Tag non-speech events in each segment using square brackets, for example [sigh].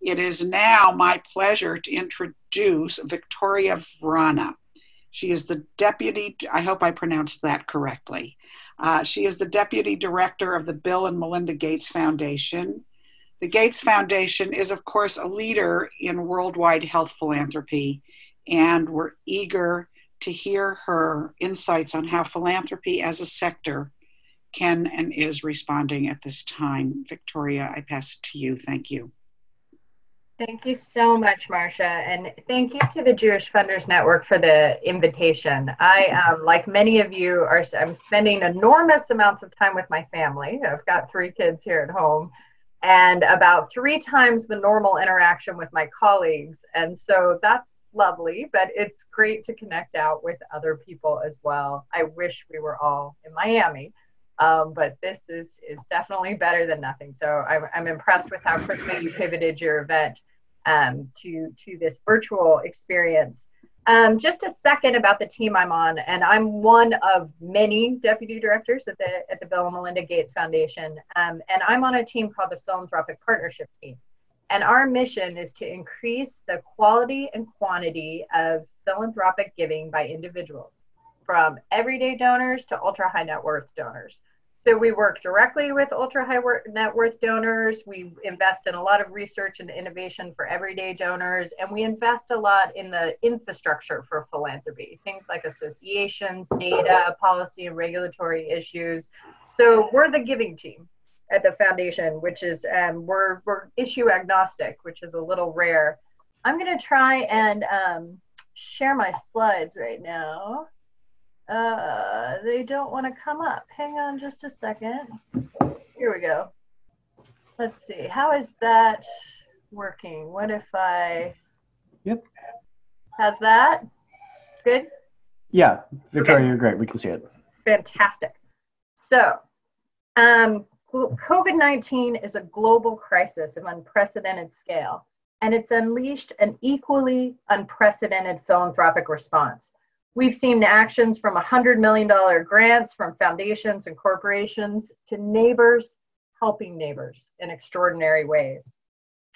It is now my pleasure to introduce Victoria Vrana. She is the deputy, I hope I pronounced that correctly. Uh, she is the deputy director of the Bill and Melinda Gates Foundation. The Gates Foundation is, of course, a leader in worldwide health philanthropy, and we're eager to hear her insights on how philanthropy as a sector can and is responding at this time. Victoria, I pass it to you. Thank you. Thank you so much, Marcia, and thank you to the Jewish Funders Network for the invitation. I, um, like many of you, are I'm spending enormous amounts of time with my family. I've got three kids here at home, and about three times the normal interaction with my colleagues, and so that's lovely. But it's great to connect out with other people as well. I wish we were all in Miami um, but this is is definitely better than nothing. So I'm, I'm impressed with how quickly you pivoted your event um, to to this virtual experience. Um, just a second about the team I'm on, and I'm one of many deputy directors at the at the Bill and Melinda Gates Foundation, um, and I'm on a team called the Philanthropic Partnership Team. And our mission is to increase the quality and quantity of philanthropic giving by individuals from everyday donors to ultra high net worth donors. So we work directly with ultra high net worth donors. We invest in a lot of research and innovation for everyday donors, and we invest a lot in the infrastructure for philanthropy, things like associations, data, policy, and regulatory issues. So we're the giving team at the foundation, which is um, we're we're issue agnostic, which is a little rare. I'm going to try and um, share my slides right now. Uh, they don't want to come up. Hang on just a second. Here we go. Let's see. How is that working? What if I. Yep. How's that? Good? Yeah, Victoria, okay. you're great. We can see it. Fantastic. So, um, COVID 19 is a global crisis of unprecedented scale, and it's unleashed an equally unprecedented philanthropic response. We've seen actions from $100 million grants from foundations and corporations to neighbors helping neighbors in extraordinary ways.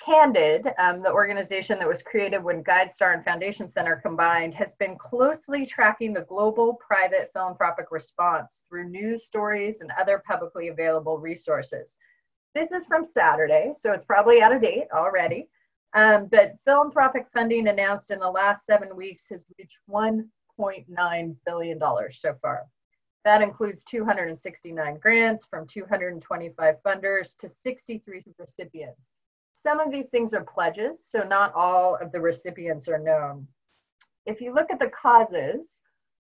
Candid, um, the organization that was created when GuideStar and Foundation Center combined, has been closely tracking the global private philanthropic response through news stories and other publicly available resources. This is from Saturday, so it's probably out of date already. Um, but philanthropic funding announced in the last seven weeks has reached 1 $1.9 billion so far. That includes 269 grants from 225 funders to 63 recipients. Some of these things are pledges, so not all of the recipients are known. If you look at the causes,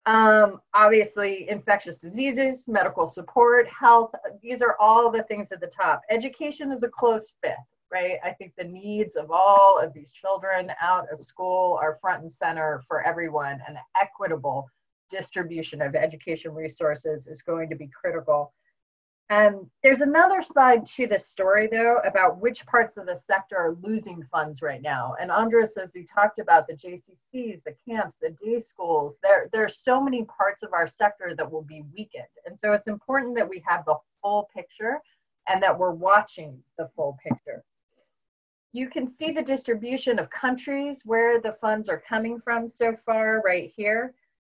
um, obviously infectious diseases, medical support, health, these are all the things at the top. Education is a close fifth right? I think the needs of all of these children out of school are front and center for everyone, and equitable distribution of education resources is going to be critical. And there's another side to this story, though, about which parts of the sector are losing funds right now. And Andres, as he talked about the JCCs, the camps, the day schools, there, there are so many parts of our sector that will be weakened. And so it's important that we have the full picture and that we're watching the full picture you can see the distribution of countries where the funds are coming from so far right here.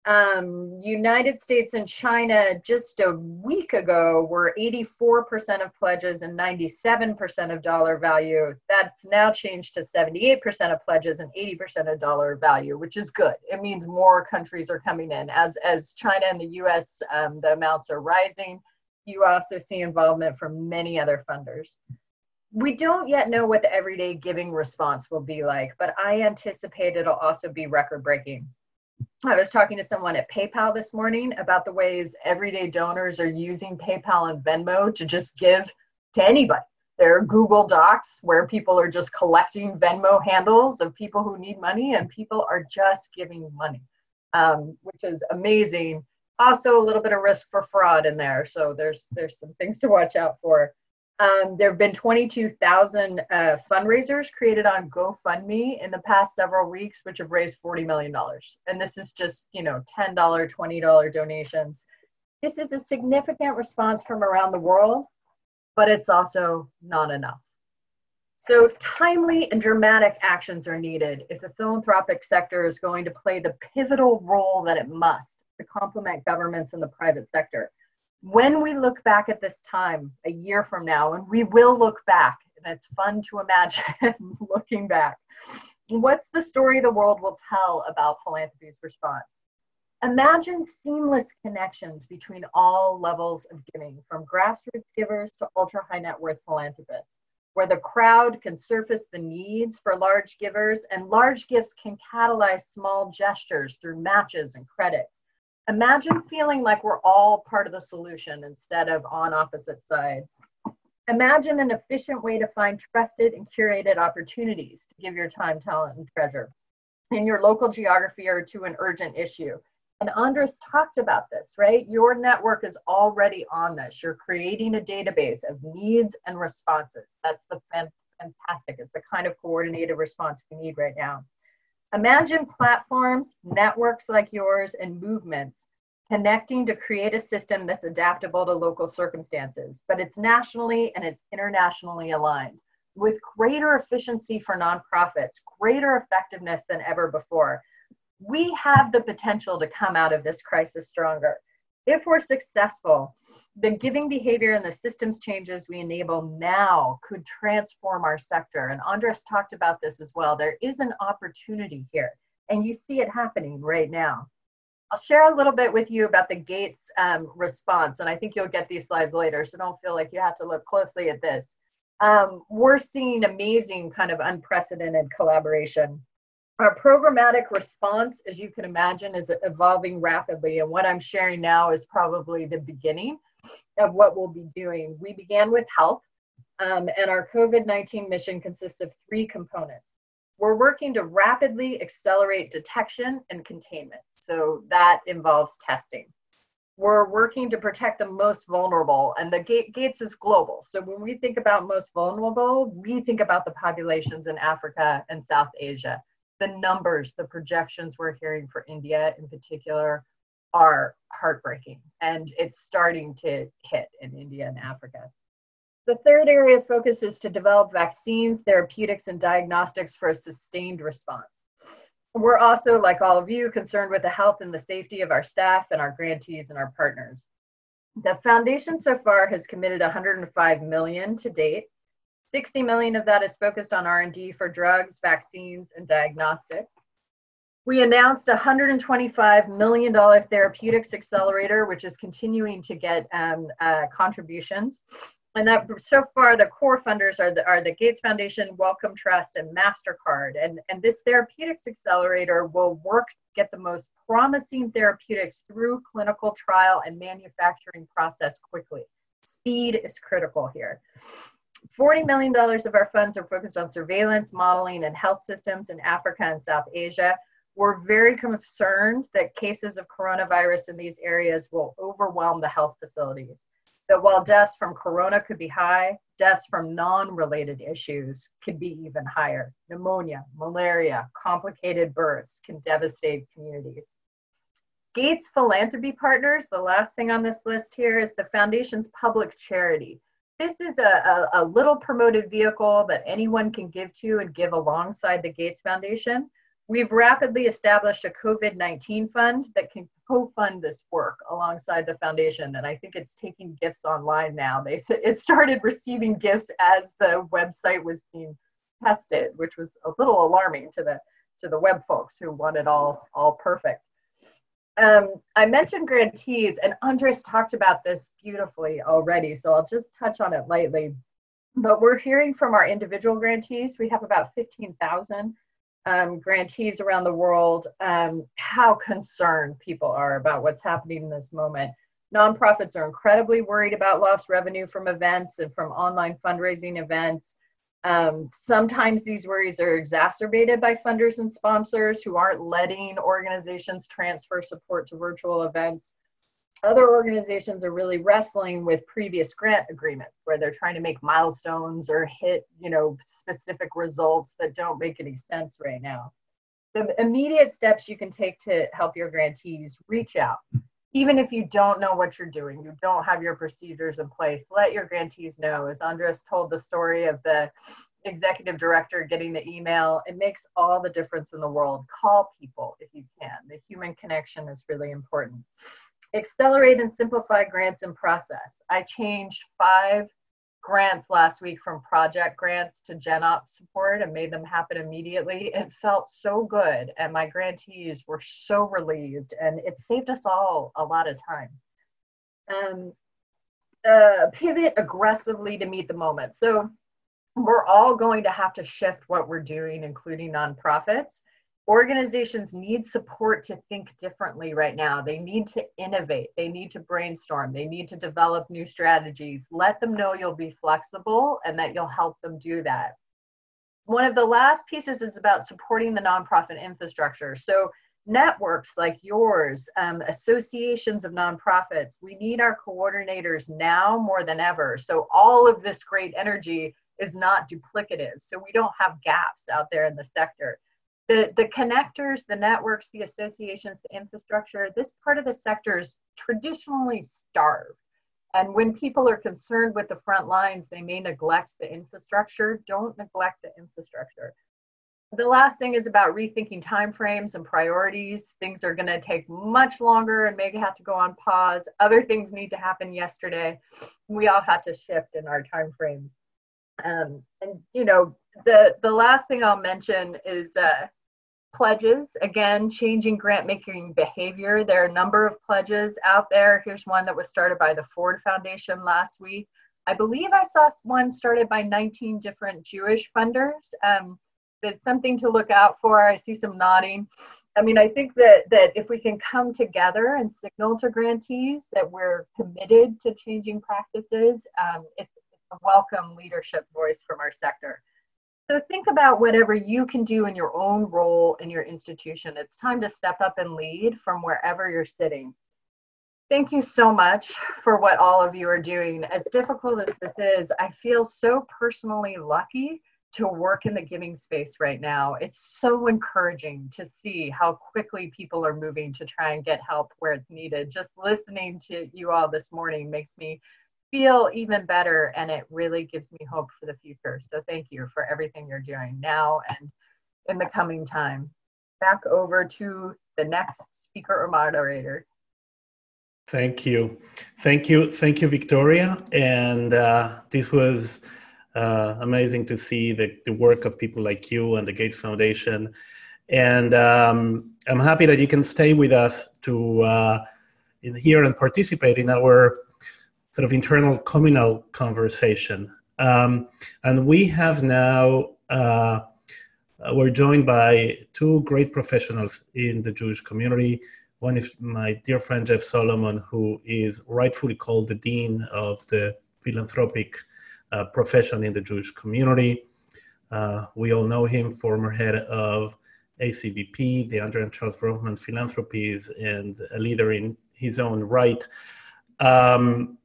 Um, United States and China just a week ago were 84% of pledges and 97% of dollar value. That's now changed to 78% of pledges and 80% of dollar value, which is good. It means more countries are coming in. As, as China and the US, um, the amounts are rising, you also see involvement from many other funders we don't yet know what the everyday giving response will be like, but I anticipate it'll also be record breaking. I was talking to someone at PayPal this morning about the ways everyday donors are using PayPal and Venmo to just give to anybody. There are Google Docs where people are just collecting Venmo handles of people who need money, and people are just giving money, um, which is amazing. Also, a little bit of risk for fraud in there, so there's there's some things to watch out for. Um, there have been 22,000 uh, fundraisers created on GoFundMe in the past several weeks, which have raised $40 million. And this is just, you know, $10, $20 donations. This is a significant response from around the world, but it's also not enough. So, timely and dramatic actions are needed if the philanthropic sector is going to play the pivotal role that it must to complement governments and the private sector. When we look back at this time a year from now, and we will look back, and it's fun to imagine [laughs] looking back, what's the story the world will tell about philanthropy's response? Imagine seamless connections between all levels of giving, from grassroots givers to ultra high net worth philanthropists where the crowd can surface the needs for large givers and large gifts can catalyze small gestures through matches and credits. Imagine feeling like we're all part of the solution instead of on opposite sides. Imagine an efficient way to find trusted and curated opportunities to give your time, talent, and treasure in your local geography or to an urgent issue. And Andres talked about this, right? Your network is already on this. You're creating a database of needs and responses. That's the fantastic. It's the kind of coordinated response we need right now. Imagine platforms, networks like yours, and movements connecting to create a system that's adaptable to local circumstances, but it's nationally and it's internationally aligned with greater efficiency for nonprofits, greater effectiveness than ever before we have the potential to come out of this crisis stronger. If we're successful, the giving behavior and the systems changes we enable now could transform our sector. And Andres talked about this as well. There is an opportunity here, and you see it happening right now. I'll share a little bit with you about the Gates um, response, and I think you'll get these slides later, so don't feel like you have to look closely at this. Um, we're seeing amazing kind of unprecedented collaboration our programmatic response, as you can imagine, is evolving rapidly. And what I'm sharing now is probably the beginning of what we'll be doing. We began with health, um, and our COVID 19 mission consists of three components. We're working to rapidly accelerate detection and containment. So that involves testing. We're working to protect the most vulnerable, and the Gates is global. So when we think about most vulnerable, we think about the populations in Africa and South Asia the numbers, the projections we're hearing for India in particular are heartbreaking. And it's starting to hit in India and Africa. The third area of focus is to develop vaccines, therapeutics, and diagnostics for a sustained response. We're also, like all of you, concerned with the health and the safety of our staff and our grantees and our partners. The foundation so far has committed 105 million to date 60 million of that is focused on R&D for drugs, vaccines, and diagnostics. We announced a $125 million therapeutics accelerator, which is continuing to get um, uh, contributions. And that so far, the core funders are the, are the Gates Foundation, Wellcome Trust, and MasterCard. And, and this therapeutics accelerator will work get the most promising therapeutics through clinical trial and manufacturing process quickly. Speed is critical here. $40 million of our funds are focused on surveillance, modeling, and health systems in Africa and South Asia. We're very concerned that cases of coronavirus in these areas will overwhelm the health facilities. That while deaths from corona could be high, deaths from non related issues could be even higher. Pneumonia, malaria, complicated births can devastate communities. Gates Philanthropy Partners, the last thing on this list here, is the foundation's public charity this is a, a, a, little promoted vehicle that anyone can give to and give alongside the Gates Foundation. We've rapidly established a COVID 19 fund that can co fund this work alongside the foundation. And I think it's taking gifts online now. They It started receiving gifts as the website was being tested, which was a little alarming to the to the web folks who want it all all perfect. Um, I mentioned grantees, and Andres talked about this beautifully already, so I'll just touch on it lightly. But we're hearing from our individual grantees. We have about 15,000 um, grantees around the world um, how concerned people are about what's happening in this moment. Nonprofits are incredibly worried about lost revenue from events and from online fundraising events. Um, sometimes these worries are exacerbated by funders and sponsors who aren't letting organizations transfer support to virtual events. Other organizations are really wrestling with previous grant agreements where they're trying to make milestones or hit, you know, specific results that don't make any sense right now. The immediate steps you can take to help your grantees reach out even if you don't know what you're doing, you don't have your procedures in place, let your grantees know. As Andres told the story of the executive director getting the email, it makes all the difference in the world. Call people if you can. The human connection is really important. Accelerate and simplify grants and process. I changed five grants last week from project grants to GenOps support and made them happen immediately. It felt so good, and my grantees were so relieved, and it saved us all a lot of time. Um, uh, pivot aggressively to meet the moment. So we're all going to have to shift what we're doing, including nonprofits. Organizations need support to think differently right now. They need to innovate. They need to brainstorm. They need to develop new strategies. Let them know you'll be flexible and that you'll help them do that. One of the last pieces is about supporting the nonprofit infrastructure. So, networks like yours, um, associations of nonprofits, we need our coordinators now more than ever. So, all of this great energy is not duplicative. So we don't have gaps out there in the sector. The, the connectors, the networks, the associations, the infrastructure, this part of the sector is traditionally starved. And when people are concerned with the front lines, they may neglect the infrastructure. Don't neglect the infrastructure. The last thing is about rethinking timeframes and priorities. Things are going to take much longer and may have to go on pause. Other things need to happen yesterday. We all have to shift in our timeframes. Um, and you know, the the last thing I'll mention is uh, pledges. Again, changing grant making behavior. There are a number of pledges out there. Here's one that was started by the Ford Foundation last week. I believe I saw one started by 19 different Jewish funders. Um, it's something to look out for. I see some nodding. I mean, I think that that if we can come together and signal to grantees that we're committed to changing practices, um, it's a welcome leadership voice from our sector. So think about whatever you can do in your own role in your institution. It's time to step up and lead from wherever you're sitting. Thank you so much for what all of you are doing. As difficult as this is, I feel so personally lucky to work in the giving space right now. It's so encouraging to see how quickly people are moving to try and get help where it's needed. Just listening to you all this morning makes me feel even better and it really gives me hope for the future. So thank you for everything you're doing now and in the coming time. Back over to the next speaker or moderator. Thank you. Thank you. Thank you, Victoria. And uh, this was uh, amazing to see the, the work of people like you and the Gates Foundation. And um, I'm happy that you can stay with us to uh, here and participate in our sort of internal communal conversation. Um, and we have now, uh, we're joined by two great professionals in the Jewish community. One is my dear friend Jeff Solomon, who is rightfully called the Dean of the philanthropic uh, profession in the Jewish community. Uh, we all know him, former head of ACBP, the Andrew and Charles Bronfman Philanthropies, and a leader in his own right. Um,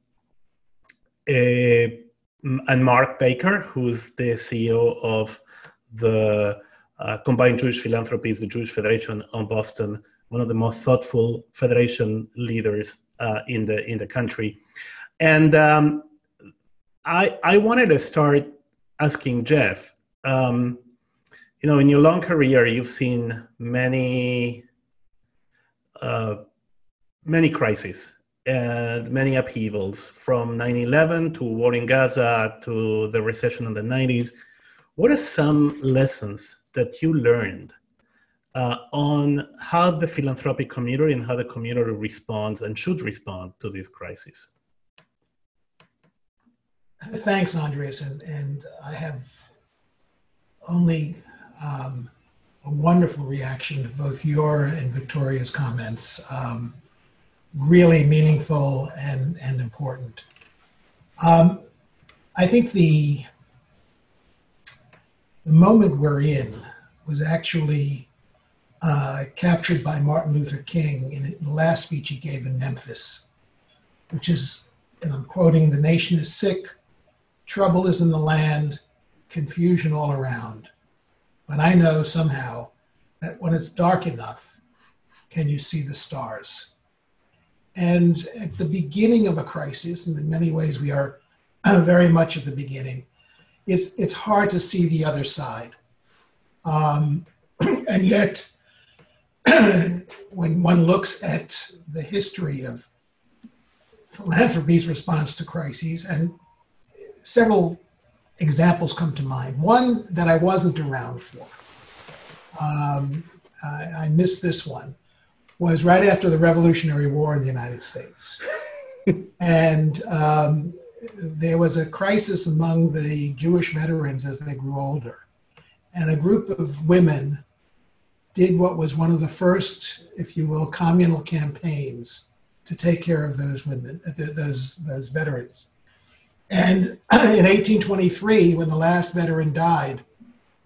and Marc Baker, who's the CEO of the uh, Combined Jewish Philanthropies, the Jewish Federation on Boston, one of the most thoughtful federation leaders uh, in the in the country. And um, I I wanted to start asking Jeff. Um, you know, in your long career, you've seen many uh, many crises and many upheavals. From 9-11 to war in gaza to the recession in the 90s what are some lessons that you learned uh, on how the philanthropic community and how the community responds and should respond to these crises thanks Andres and, and i have only um, a wonderful reaction to both your and victoria's comments. Um, really meaningful and, and important. Um, I think the, the moment we're in was actually uh, captured by Martin Luther King in the last speech he gave in Memphis, which is, and I'm quoting, the nation is sick, trouble is in the land, confusion all around. But I know somehow that when it's dark enough, can you see the stars? And at the beginning of a crisis, and in many ways we are [clears throat] very much at the beginning, it's, it's hard to see the other side. Um, [clears throat] and yet, [clears throat] when one looks at the history of philanthropy's response to crises, and several examples come to mind. One that I wasn't around for, um, I, I missed this one, was right after the Revolutionary War in the United States. [laughs] and um, there was a crisis among the Jewish veterans as they grew older. And a group of women did what was one of the first, if you will, communal campaigns to take care of those women, those, those veterans. And [clears throat] in 1823, when the last veteran died,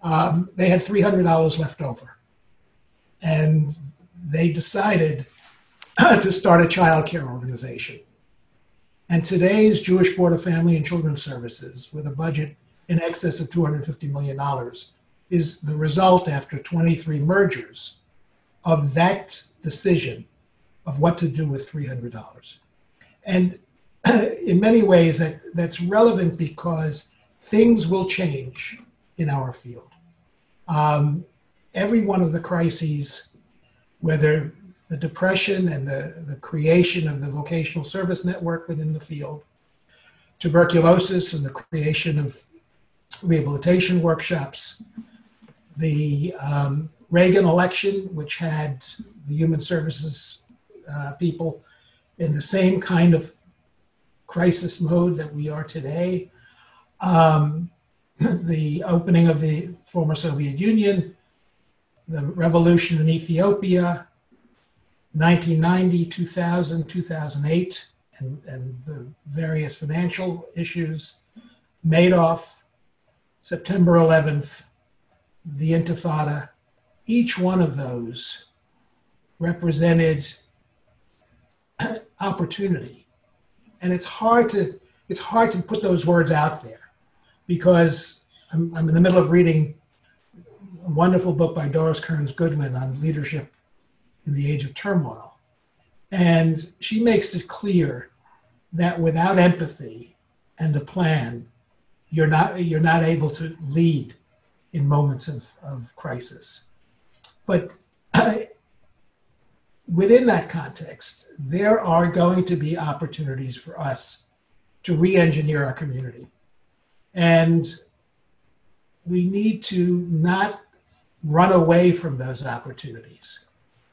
um, they had $300 left over. And they decided [clears throat] to start a child care organization. And today's Jewish Board of Family and Children's Services, with a budget in excess of $250 million, is the result after 23 mergers of that decision of what to do with $300. And [clears throat] in many ways, that, that's relevant because things will change in our field. Um, every one of the crises, whether the depression and the, the creation of the vocational service network within the field, tuberculosis and the creation of rehabilitation workshops, the um, Reagan election, which had the human services uh, people in the same kind of crisis mode that we are today. Um, [clears throat] the opening of the former Soviet Union, the revolution in Ethiopia, 1990, 2000, 2008, and, and the various financial issues, Madoff, September 11th, the Intifada, each one of those represented [clears throat] opportunity. And it's hard to it's hard to put those words out there because I'm, I'm in the middle of reading wonderful book by Doris Kearns Goodwin on leadership in the age of turmoil. And she makes it clear that without empathy and a plan, you're not, you're not able to lead in moments of, of crisis. But [clears throat] within that context, there are going to be opportunities for us to re engineer our community. And we need to not run away from those opportunities.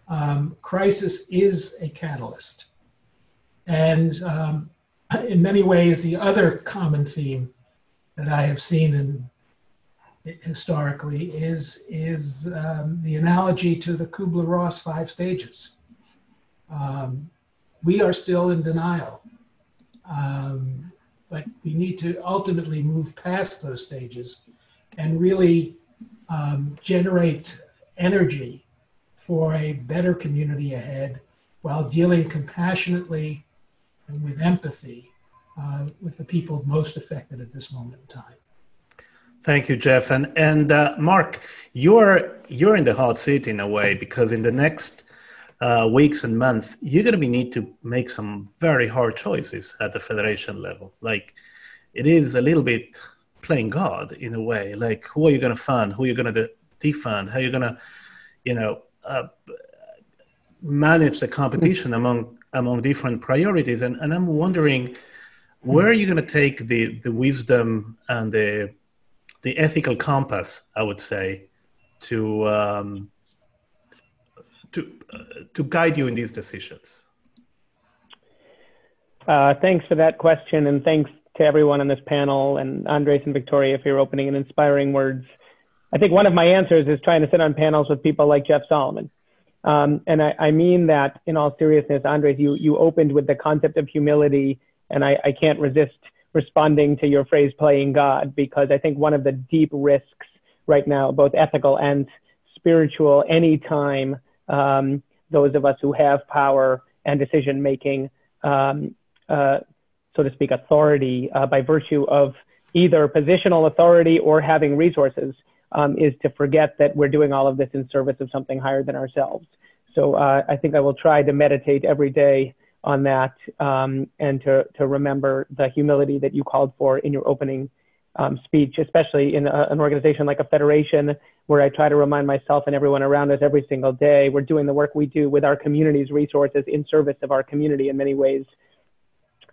Um, crisis is a catalyst. And um, in many ways, the other common theme that I have seen in historically is is um, the analogy to the Kubler Ross five stages. Um, we are still in denial, um, but we need to ultimately move past those stages and really um, generate energy for a better community ahead while dealing compassionately and with empathy uh, with the people most affected at this moment in time. Thank you, Jeff. And and uh, Marc, you're you're in the hot seat in a way because in the next uh, weeks and months, you're going to be need to make some very hard choices at the federation level. Like it is a little bit playing God in a way. Like who are you going to fund? Who are you going to defund? How are you going to, you know, uh, manage the competition among among different priorities? And and I'm wondering where are you going to take the the wisdom and the the ethical compass, I would say, to um, to uh, to guide you in these decisions. Uh, thanks for that question, and thanks to everyone on this panel and Andres and Victoria for your opening and inspiring words. I think one of my answers is trying to sit on panels with people like Jeff Solomon. Um, and I, I, mean that in all seriousness, Andres, you, you opened with the concept of humility, and I, I can't resist responding to your phrase playing God, because I think one of the deep risks right now, both ethical and spiritual, anytime um, those of us who have power and decision making, um, uh, so to speak, authority uh, by virtue of either positional authority or having resources, um, is to forget that we're doing all of this in service of something higher than ourselves. So uh, I think I will try to meditate every day on that um, and to, to remember the humility that you called for in your opening um, speech, especially in a, an organization like a federation where I try to remind myself and everyone around us every single day we're doing the work we do with our community's resources in service of our community in many ways.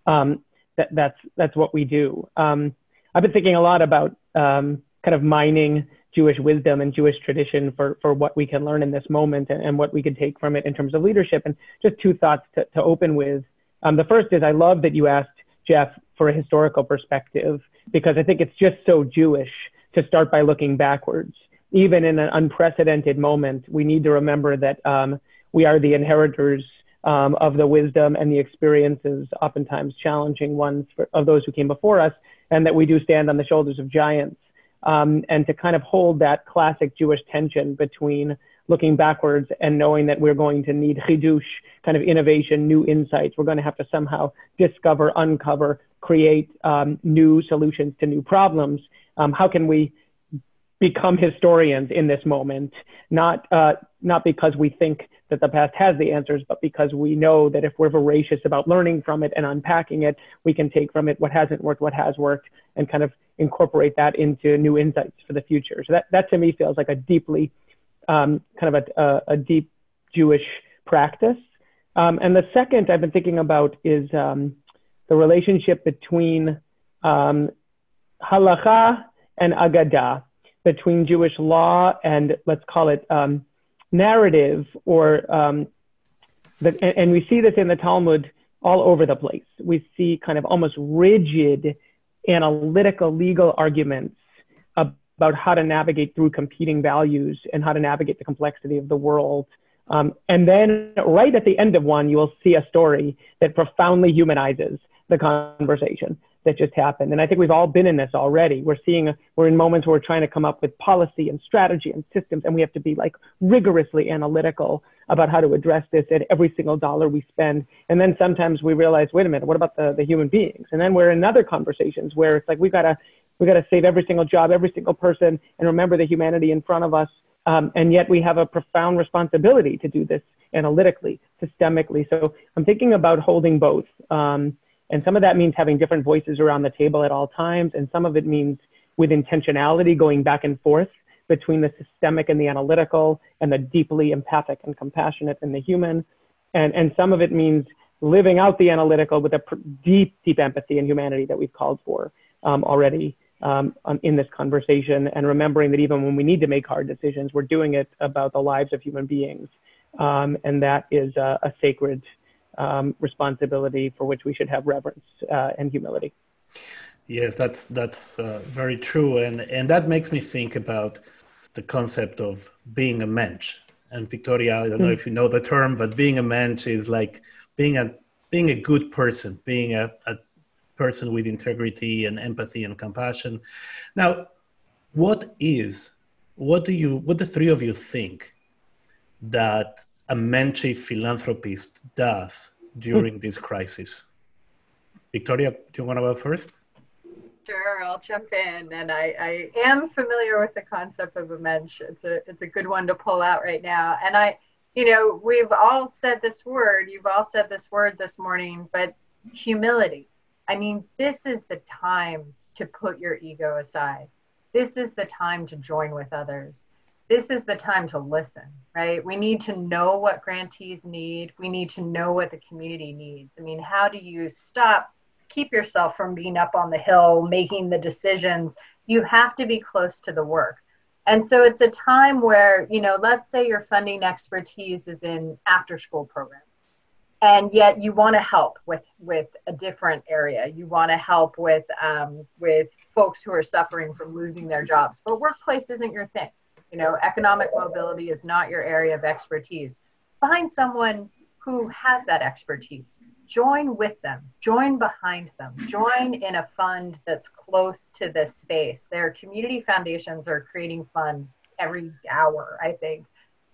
Um, that, that's, that's what we do. Um, I've been thinking a lot about um, kind of mining Jewish wisdom and Jewish tradition for, for what we can learn in this moment and, and what we can take from it in terms of leadership. And just two thoughts to, to open with. Um, the first is I love that you asked Jeff for a historical perspective because I think it's just so Jewish to start by looking backwards. Even in an unprecedented moment, we need to remember that um, we are the inheritors um, of the wisdom and the experiences, oftentimes challenging ones for, of those who came before us, and that we do stand on the shoulders of giants um, and to kind of hold that classic Jewish tension between looking backwards and knowing that we're going to need chidush, kind of innovation, new insights. We're going to have to somehow discover, uncover, create um, new solutions to new problems. Um, how can we become historians in this moment? Not uh, not because we think that the past has the answers, but because we know that if we're voracious about learning from it and unpacking it, we can take from it what hasn't worked, what has worked, and kind of incorporate that into new insights for the future. So that, that to me feels like a deeply, um, kind of a, a, a, deep Jewish practice. Um, and the second I've been thinking about is um, the relationship between um, halacha and agadah, between Jewish law and let's call it um, narrative or um, the, and, we see this in the Talmud all over the place. We see kind of almost rigid analytical legal arguments about how to navigate through competing values and how to navigate the complexity of the world. Um, and then right at the end of one, you will see a story that profoundly humanizes the conversation that just happened. And I think we've all been in this already. We're seeing, we're in moments where we're trying to come up with policy and strategy and systems, and we have to be like rigorously analytical about how to address this at every single dollar we spend. And then sometimes we realize, wait a minute, what about the, the human beings? And then we're in other conversations where it's like, we've got to, we've got to save every single job, every single person, and remember the humanity in front of us. Um, and yet we have a profound responsibility to do this analytically, systemically. So I'm thinking about holding both. Um, and some of that means having different voices around the table at all times. And some of it means with intentionality going back and forth between the systemic and the analytical and the deeply empathic and compassionate and the human. And, and some of it means living out the analytical with a deep, deep empathy and humanity that we've called for um, already um, in this conversation. And remembering that even when we need to make hard decisions, we're doing it about the lives of human beings. Um, and that is a sacred um, responsibility for which we should have reverence uh, and humility. Yes, that's that's uh, very true, and and that makes me think about the concept of being a mensch. And Victoria, I don't mm. know if you know the term, but being a mensch is like being a being a good person, being a, a person with integrity and empathy and compassion. Now, what is what do you what the three of you think that a Menschy philanthropist does during this crisis? Victoria, do you want to go first? Sure, I'll jump in. And I, I am familiar with the concept of a mensch. It's a it's a good one to pull out right now. And I, you know, we've all said this word. You've all said this word this morning, but humility. I mean, this is the time to put your ego aside. This is the time to join with others this is the time to listen, right? We need to know what grantees need. We need to know what the community needs. I mean, how do you stop, keep yourself from being up on the hill, making the decisions? You have to be close to the work. And so it's a time where, you know, let's say your funding expertise is in after school programs. And yet you want to help with with a different area. You want to help with um, with folks who are suffering from losing their jobs, but workplace isn't your thing you know, economic mobility is not your area of expertise. Find someone who has that expertise. Join with them, join behind them, join in a fund that's close to this space. Their community foundations are creating funds every hour, I think.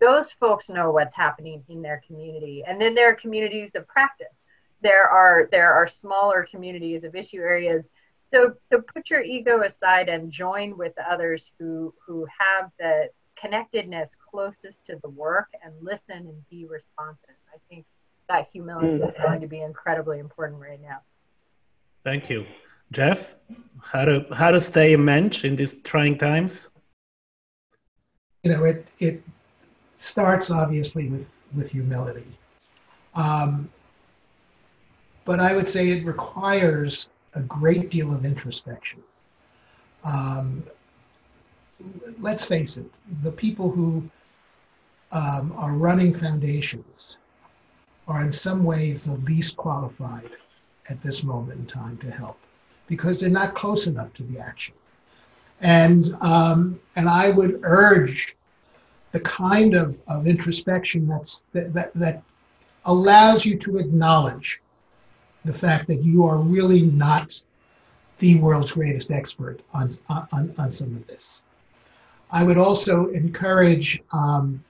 Those folks know what's happening in their community. And then there are communities of practice. There are there are smaller communities of issue areas so so put your ego aside and join with others who who have the connectedness closest to the work and listen and be responsive i think that humility is going to be incredibly important right now. Thank you. Jeff, how to how to stay a mensch in these trying times? You know, it it starts obviously with with humility, um, but I would say it requires a great deal of introspection. Um, let's face it, the people who um, are running foundations are in some ways the least qualified at this moment in time to help because they're not close enough to the action. And, um, and I would urge the kind of, of introspection that's, that, that, that allows you to acknowledge the fact that you are really not the world's greatest expert on, on, on some of this. I would also encourage um,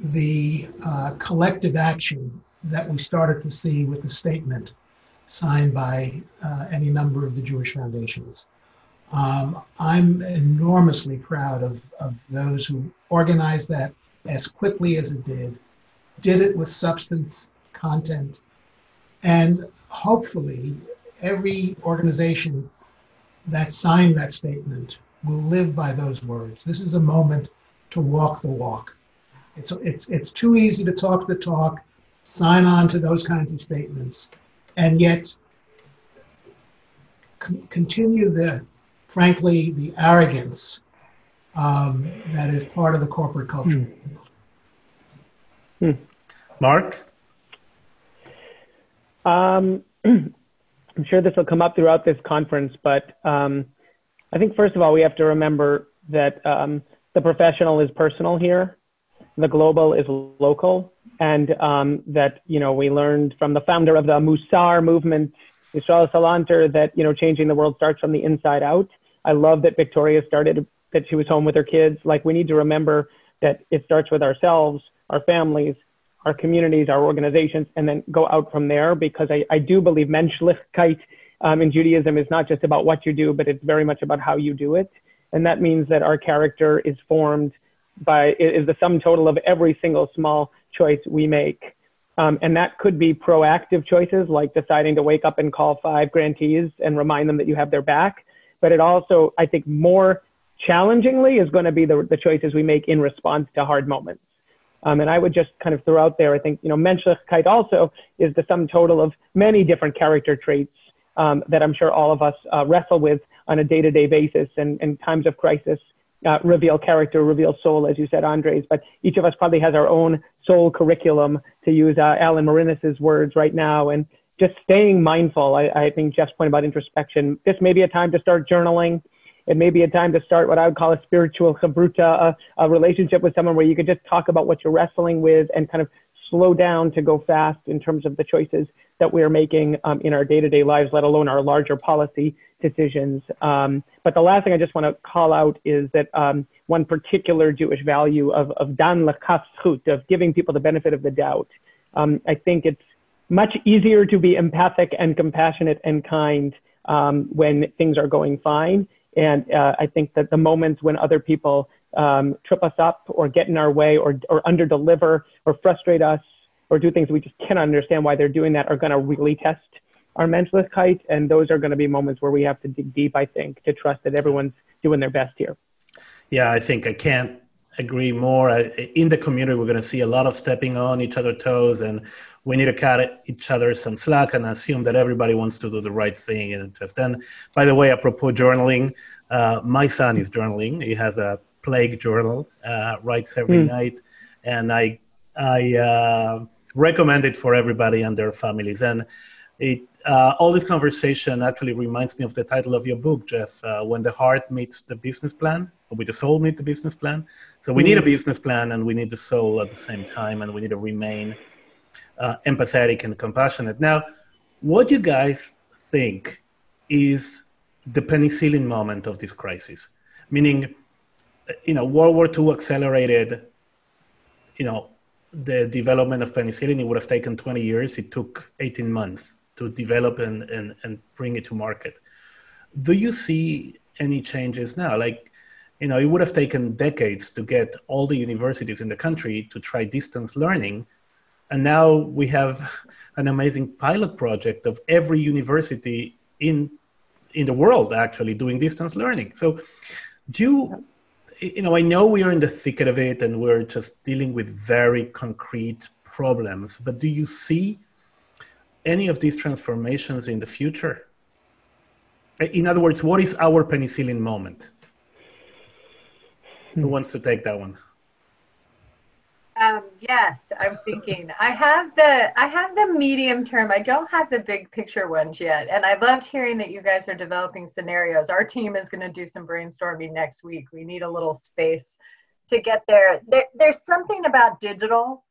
the uh, collective action that we started to see with the statement signed by uh, any number of the Jewish foundations. Um, I'm enormously proud of, of those who organized that as quickly as it did, did it with substance, content, and hopefully every organization that signed that statement will live by those words. This is a moment to walk the walk. It's, it's, it's too easy to talk the talk, sign on to those kinds of statements, and yet continue the, frankly, the arrogance um, that is part of the corporate culture. Hmm. Marc? Um, [clears throat] I'm sure this will come up throughout this conference, but um, I think first of all, we have to remember that um, the professional is personal here, the global is local, and um, that you know we learned from the founder of the Musar movement, Yisrael Salanter, that you know changing the world starts from the inside out. I love that Victoria started that she was home with her kids. Like we need to remember that it starts with ourselves, our families, our communities, our organizations, and then go out from there. Because I, I do believe Menschlichkeit um, in Judaism is not just about what you do, but it's very much about how you do it. And that means that our character is formed by, is the sum total of every single small choice we make. Um, and that could be proactive choices like deciding to wake up and call five grantees and remind them that you have their back. But it also, I think, more challengingly is going to be the, the choices we make in response to hard moments. Um, and I would just kind of throw out there, I think, you know, Menschlichkeit also is the sum total of many different character traits um, that I'm sure all of us uh, wrestle with on a day-to-day basis and in times of crisis. Uh, reveal character, reveal soul, as you said, Andres. But each of us probably has our own soul curriculum, to use uh, Alan Morinis's words right now. And just staying mindful. I, I think Jeff's point about introspection. This may be a time to start journaling. It may be a time to start what I would call a spiritual chavruta, a, a relationship with someone where you could just talk about what you're wrestling with and kind of slow down to go fast in terms of the choices that we're making um, in our day-to-day lives, let alone our larger policy decisions. Um, but the last thing I just want to call out is that um, one particular Jewish value of, of dan lekaf of giving people the benefit of the doubt. Um, I think it's much easier to be empathic and compassionate and kind um, when things are going fine. And uh, I think that the moments when other people um, trip us up or get in our way or, or underdeliver or frustrate us or do things we just cannot understand why they're doing that are going to really test our Menschlichkeit. And those are going to be moments where we have to dig deep, I think, to trust that everyone's doing their best here. Yeah, I think I can't agree more. In the community, we're going to see a lot of stepping on each other's toes, and we need to cut each other some slack and assume that everybody wants to do the right thing. And just and by the way, apropos journaling, uh, my son is journaling. He has a plague journal, uh, writes every mm. night, and I I uh, recommend it for everybody and their families. And it uh, all this conversation actually reminds me of the title of your book, Jeff, uh, When the Heart Meets the Business Plan, or with the soul meet the business plan. So we mm. need a business plan and we need the soul at the same time, and we need to remain uh, empathetic and compassionate. Now, what do you guys think is the penicillin moment of this crisis? Meaning, you know, World War II accelerated, you know, the development of penicillin. It would have taken 20 years. It took 18 months to develop and, and, and bring it to market. Do you see any changes now? Like, you know, it would have taken decades to get all the universities in the country to try distance learning. and now we have an amazing pilot project of every university in in the world actually doing distance learning. So, do you, you know, I know we are in the thicket of it and we're just dealing with very concrete problems, but do you see any of these transformations in the future? In other words, what is our penicillin moment? Who hmm. wants to take that one? Um, yes, I'm thinking. I have the I have the medium term. I don't have the big picture ones yet. And I loved hearing that you guys are developing scenarios. Our team is going to do some brainstorming next week. We need a little space to get there. there. There's something about digital,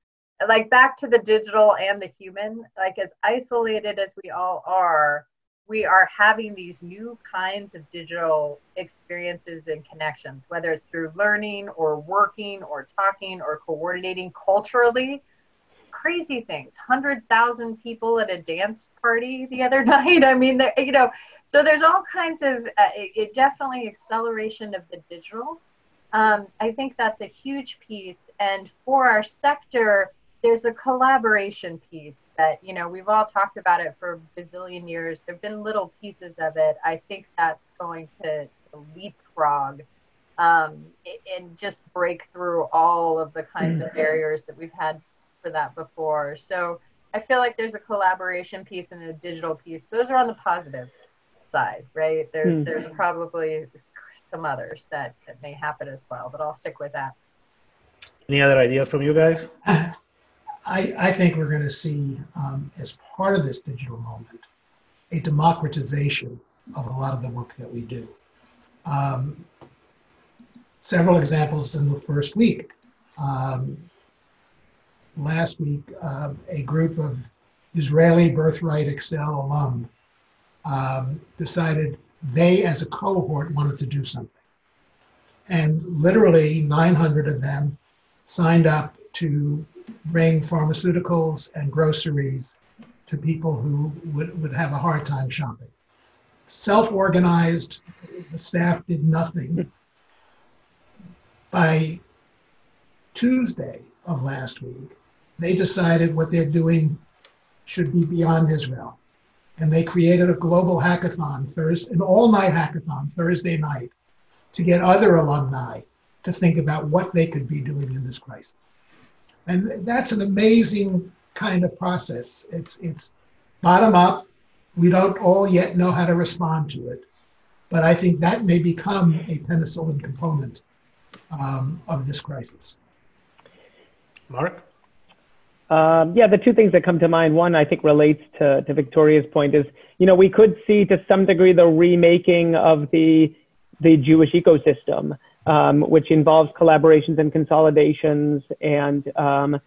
like back to the digital and the human. Like as isolated as we all are, we are having these new kinds of digital experiences and connections, whether it's through learning or working or talking or coordinating culturally. Crazy things. 100,000 people at a dance party the other [laughs] night. I mean, you know, so there's all kinds of, uh, it, it, definitely acceleration of the digital. Um, I think that's a huge piece. And for our sector, there's a collaboration piece that you know we've all talked about it for a bazillion years. There've been little pieces of it. I think that's going to leapfrog um, and just break through all of the kinds of mm. barriers that we've had for that before. So i feel like there's a collaboration piece and a digital piece. Those are on the positive side right? There's mm. there's probably some others that, that may happen as well but i'll stick with that. Any other ideas from you guys [laughs] I, I think we're going to see, um, as part of this digital moment, a democratization of a lot of the work that we do. Um, several examples in the first week. Um, last week, uh, a group of Israeli Birthright Excel alum um, decided they, as a cohort, wanted to do something. And literally 900 of them signed up to bring pharmaceuticals and groceries to people who would, would have a hard time shopping. Self organized, the staff did nothing. By Tuesday of last week, they decided what they're doing should be beyond Israel. And they created a global hackathon, Thursday, an all night hackathon, Thursday night, to get other alumni to think about what they could be doing in this crisis. And that's an amazing kind of process. It's, it's bottom up. We don't all yet know how to respond to it. But I think that may become a penicillin component um, of this crisis. Marc? Um, yeah, the two things that come to mind, one I think relates to, to Victoria's point is, you know, we could see to some degree the remaking of the, the Jewish ecosystem um, which involves collaborations and consolidations and um,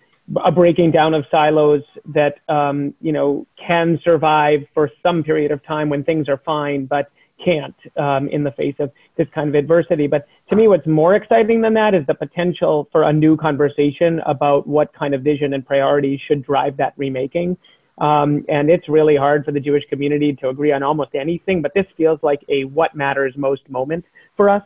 a breaking down of silos that um, you know can survive for some period of time when things are fine, but can't um, in the face of this kind of adversity. But to me, what's more exciting than that is the potential for a new conversation about what kind of vision and priorities should drive that remaking. Um, and it's really hard for the Jewish community to agree on almost anything, but this feels like a what matters most moment for us.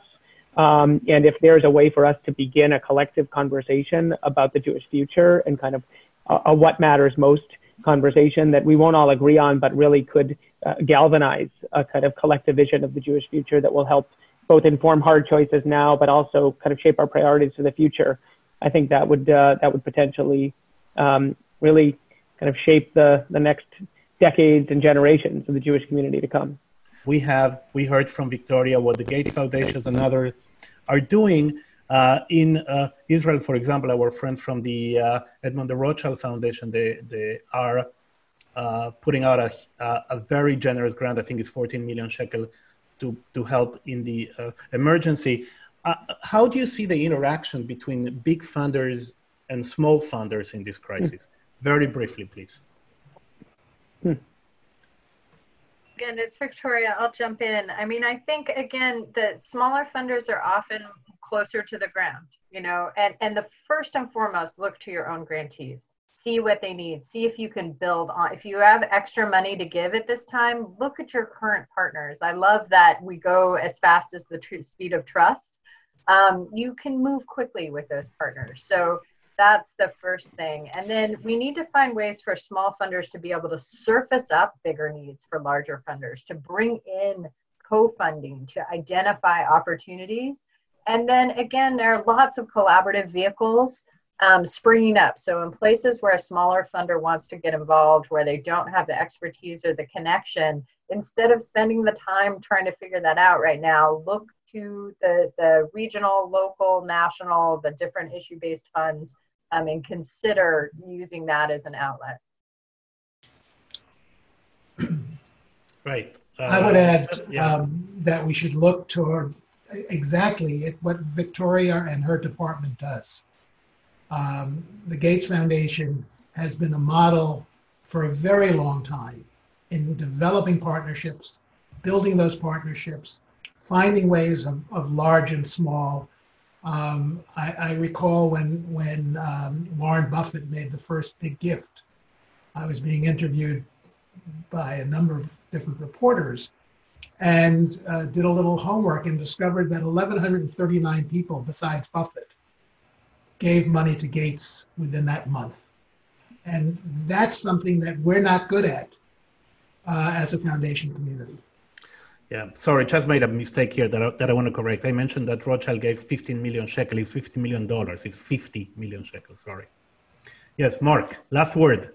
Um, and if there's a way for us to begin a collective conversation about the Jewish future and kind of a, a what matters most conversation that we won't all agree on, but really could uh, galvanize a kind of collective vision of the Jewish future that will help both inform hard choices now, but also kind of shape our priorities for the future. I think that would uh, that would potentially um, really kind of shape the the next decades and generations of the Jewish community to come. We have we heard from Victoria what the Gates Foundation and others are doing uh, in uh, Israel, for example, our friends from the uh, Edmond de Rothschild Foundation, they, they are uh, putting out a, a, very generous grant. I think it's 14 million shekel to, to help in the uh, emergency. Uh, how do you see the interaction between big funders and small funders in this crisis? Mm. Very briefly, please. Hmm. Again, it's Victoria. I'll jump in. I mean, I think again, the smaller funders are often closer to the ground, you know, and, and the first and foremost, look to your own grantees. See what they need. See if you can build on. If you have extra money to give at this time, look at your current partners. I love that we go as fast as the speed of trust. Um, you can move quickly with those partners. So That's the first thing. And then we need to find ways for small funders to be able to surface up bigger needs for larger funders, to bring in co funding, to identify opportunities. And then again, there are lots of collaborative vehicles um, springing up. So, in places where a smaller funder wants to get involved, where they don't have the expertise or the connection, instead of spending the time trying to figure that out right now, look to the, the regional, local, national, the different issue based funds um, and consider using that as an outlet. [clears throat] Right. Uh, I would add yeah. um, that we should look toward exactly at what Victoria and her department does. Um, the Gates Foundation has been a model for a very long time in developing partnerships, building those partnerships, finding ways of, of large and small. Um, I, I, recall when, when um, Warren Buffett made the first big gift, I was being interviewed by a number of different reporters and uh, did a little homework and discovered that 1,139 people besides Buffett gave money to Gates within that month. And that's something that we're not good at uh, as a foundation community. Yeah, sorry, just made a mistake here that I, that I want to correct. I mentioned that Rothschild gave 15 million shekels, it's 50 million dollars. It's 50 million shekels, sorry. Yes, Marc, last word.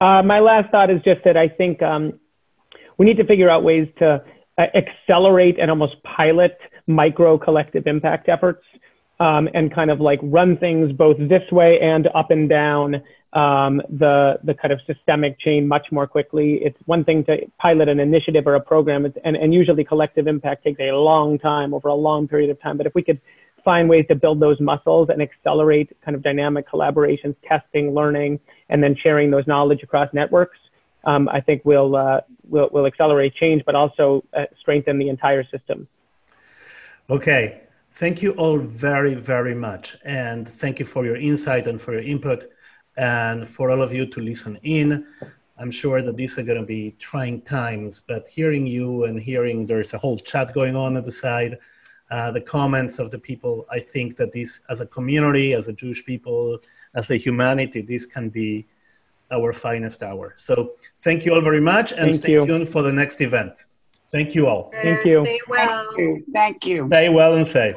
Uh, my last thought is just that I think um, we need to figure out ways to uh, accelerate and almost pilot micro collective impact efforts um, and kind of like run things both this way and up and down um, the the kind of systemic chain much more quickly. It's one thing to pilot an initiative or a program, and, and usually collective impact takes a long time over a long period of time. But if we could find ways to build those muscles and accelerate kind of dynamic collaborations, testing, learning, and then sharing those knowledge across networks, um, I think we'll, uh, will we'll accelerate change, but also uh, strengthen the entire system. Okay, thank you all very very much, and thank you for your insight and for your input, and for all of you to listen in. I'm sure that these are going to be trying times, but hearing you and hearing there's a whole chat going on at the side, uh, the comments of the people, I think that this, as a community, as a Jewish people, as a humanity, this can be our finest hour. So thank you all very much and thank stay you. tuned for the next event. Thank you all. Thank you. Stay well. Thank you. Thank you. Stay well and safe.